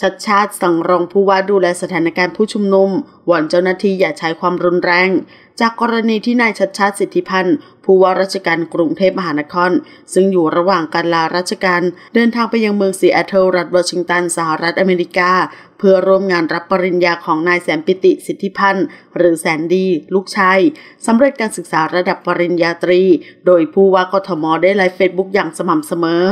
ชัชชาติสั่งรองผู้ว่าดูแลสถานการณ์ผู้ชุมนุมวอนเจ้าหน้าที่อย่าใช้ความรุนแรง จากกรณีที่นายชัชชาติสิทธิพันธุ์ผู้ว่าราชการกรุงเทพมหานคร ซึ่งอยู่ระหว่างการลาราชการ เดินทางไปยังเมืองซีแอตเทิลรัฐวอชิงตัน สหรัฐอเมริกา เพื่อร่วมงานรับปริญญาของนายแสนปิติสิทธิพันธุ์ หรือแสนดี ลูกชายสำเร็จการศึกษาระดับปริญญาตรี โดยผู้ว่ากทมได้ไลฟ์เฟซบุ๊กอย่างสม่ำเสมอ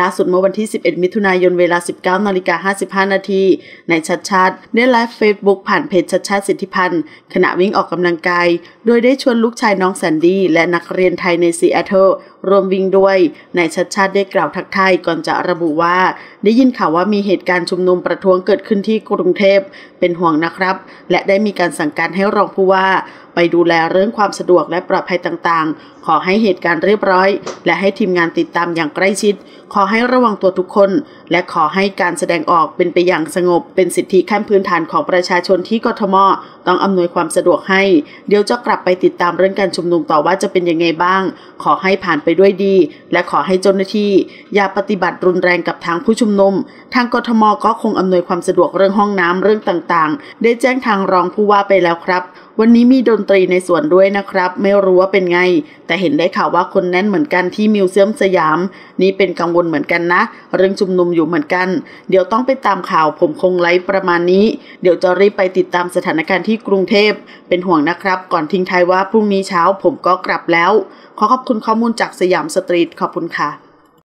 ล่าสุดเมื่อวันที่ 11 มิถุนายนเวลา 19นาฬิกา55นาทีนายชัชชาติได้ไลฟ์เฟซบุ๊กผ่านเพจชัชชาติสิทธิพันธุ์ขณะวิ่งออกกำลังกายโดยได้ชวนลูกชายน้องแสนดีและนักเรียนไทยในซีแอตเทิลร่วมวิ่งด้วยนายชัชชาติได้กล่าวทักทายก่อนจะระบุว่า ได้ยินข่าวว่ามีเหตุการณ์ชุมนุมประท้วงเกิดขึ้นที่กรุงเทพ เป็นห่วงนะครับ และได้มีการสั่งการให้รองผู้ว่า ไปดูแลเรื่องความสะดวกและปลอดภัยต่างๆ ขอให้เหตุการณ์เรียบร้อย และให้ทีมงานติดตามอย่างใกล้ชิด ขอให้ระวังตัวทุกคน และขอให้การแสดงออกเป็นไปอย่างสงบ เป็นสิทธิขั้นพื้นฐานของประชาชนที่กทม ต้องอำนวยความสะดวกให้ เดี๋ยวจะกลับไปติดตามเรื่องการชุมนุมต่อว่าจะเป็นยังไงบ้าง ขอให้ผ่านไปด้วยดี และขอให้เจ้าหน้าที่ อย่าปฏิบัติรุนแรงกับทางผู้ชุมนุม ทางกทมก็คงอำนวยความสะดวกเรื่องห้องน้ำเรื่องต่างๆ ได้แจ้งทางรองผู้ว่าไปแล้วครับ วันนี้มีดนตรีในสวนด้วยนะครับ ไม่รู้ว่าเป็นไง แต่เห็นได้ข่าวว่าคนแน่นเหมือนกันที่มิวเซียมสยาม นี่เป็นกังวลเหมือนกันนะ เรื่องชุมนุมอยู่เหมือนกัน เดี๋ยวต้องไปตามข่าวผมคงไลฟ์ประมาณนี้ เดี๋ยวจะรีบไปติดตามสถานการณ์ที่กรุงเทพ เป็นห่วงนะครับ ก่อนทิ้งท้ายว่าพรุ่งนี้เช้าผมก็กลับแล้ว ขอขอบคุณข้อมูลจากสยามสตรีทขอบคุณค่ะ